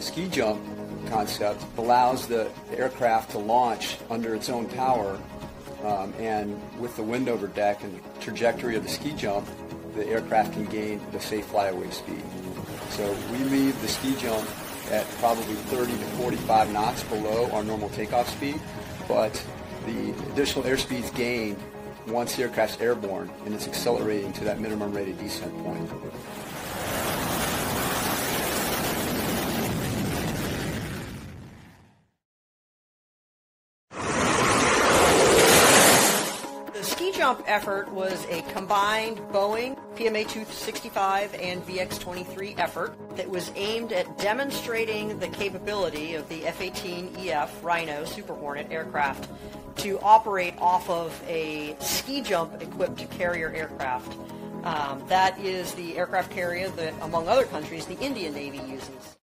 ski jump concept allows the aircraft to launch under its own power um, and with the wind over deck and the trajectory of the ski jump, the aircraft can gain the safe flyaway speed. So we leave the ski jump at probably 30 to 45 knots below our normal takeoff speed, but the additional airspeed is gained once the aircraft's airborne and it's accelerating to that minimum rated descent point. The ski jump effort was a combined Boeing PMA 265 and VX 23 effort that was aimed at demonstrating the capability of the F 18EF Rhino Super Hornet aircraft to operate off of a ski jump equipped carrier aircraft. Um, that is the aircraft carrier that, among other countries, the Indian Navy uses.